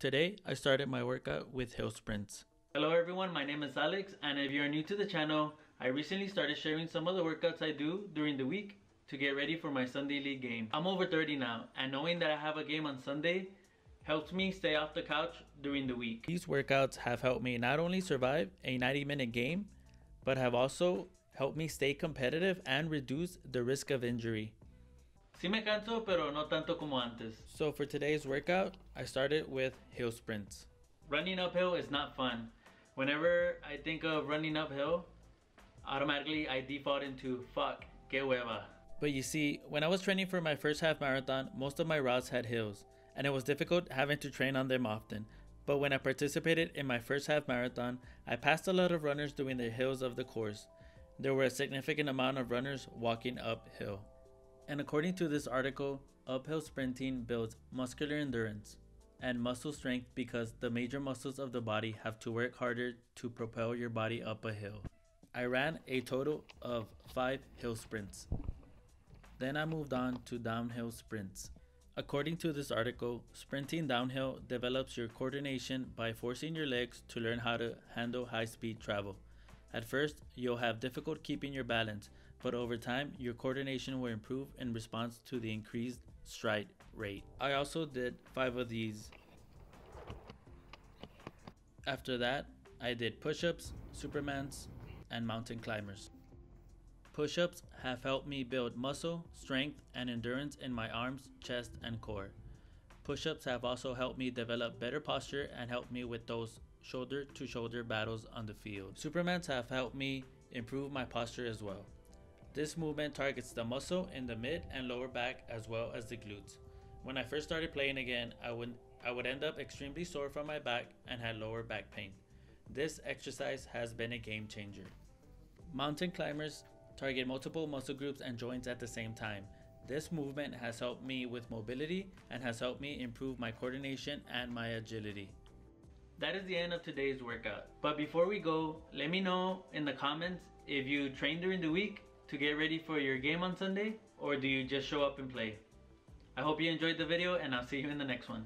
Today, I started my workout with hill sprints. Hello everyone, my name is Alex and if you're new to the channel, I recently started sharing some of the workouts I do during the week to get ready for my Sunday league game. I'm over 30 now and knowing that I have a game on Sunday helps me stay off the couch during the week. These workouts have helped me not only survive a 90 minute game, but have also helped me stay competitive and reduce the risk of injury. Sí me canso, pero no tanto como antes. So for today's workout, I started with hill sprints. Running uphill is not fun. Whenever I think of running uphill, automatically I default into fuck, que hueva. But you see, when I was training for my first half marathon, most of my routes had hills, and it was difficult having to train on them often. But when I participated in my first half marathon, I passed a lot of runners doing the hills of the course. There were a significant amount of runners walking uphill. And according to this article, uphill sprinting builds muscular endurance and muscle strength because the major muscles of the body have to work harder to propel your body up a hill. I ran a total of 5 hill sprints. Then I moved on to downhill sprints. According to this article, sprinting downhill develops your coordination by forcing your legs to learn how to handle high speed travel. At first, you'll have difficult keeping your balance, but over time, your coordination will improve in response to the increased stride rate. I also did 5 of these. After that, I did push-ups, supermans, and mountain climbers. Push-ups have helped me build muscle, strength, and endurance in my arms, chest, and core. Push-ups have also helped me develop better posture and helped me with those shoulder to shoulder battles on the field. Supermans have helped me improve my posture as well. This movement targets the muscle in the mid and lower back as well as the glutes. When I first started playing again, I would, I would end up extremely sore from my back and had lower back pain. This exercise has been a game changer. Mountain climbers target multiple muscle groups and joints at the same time. This movement has helped me with mobility and has helped me improve my coordination and my agility. That is the end of today's workout. But before we go, let me know in the comments if you train during the week to get ready for your game on Sunday or do you just show up and play? I hope you enjoyed the video and I'll see you in the next one.